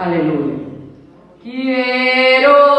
Aleluya. Quiero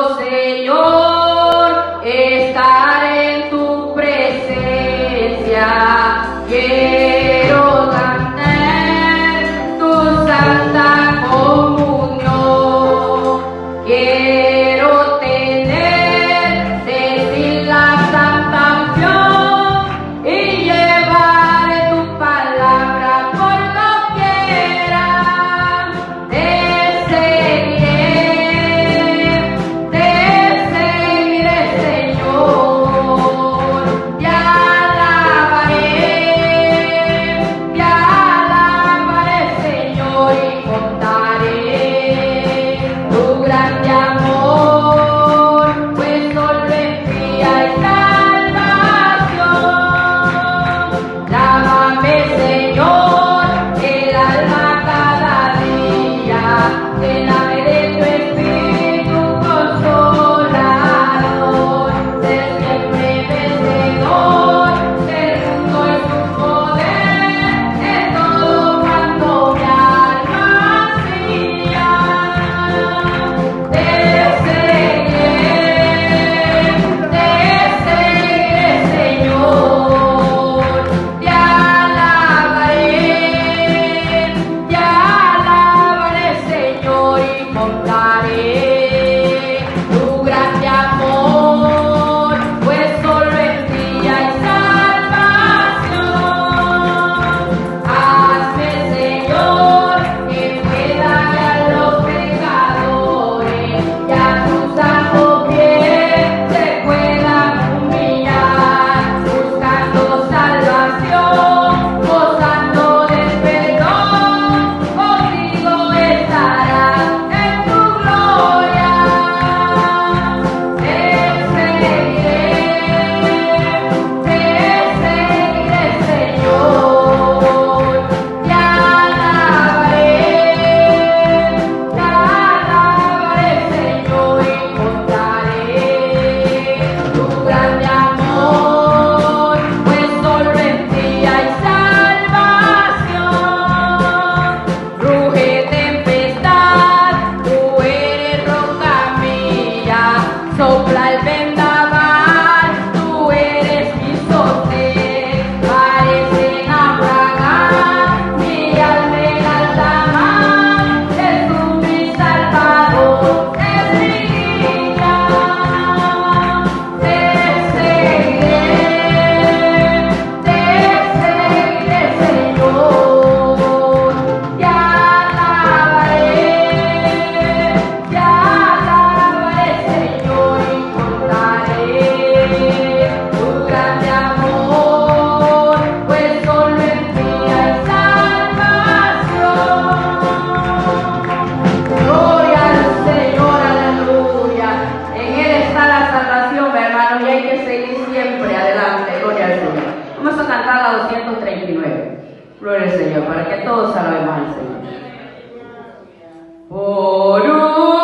para que todos alabemos al Señor. Por un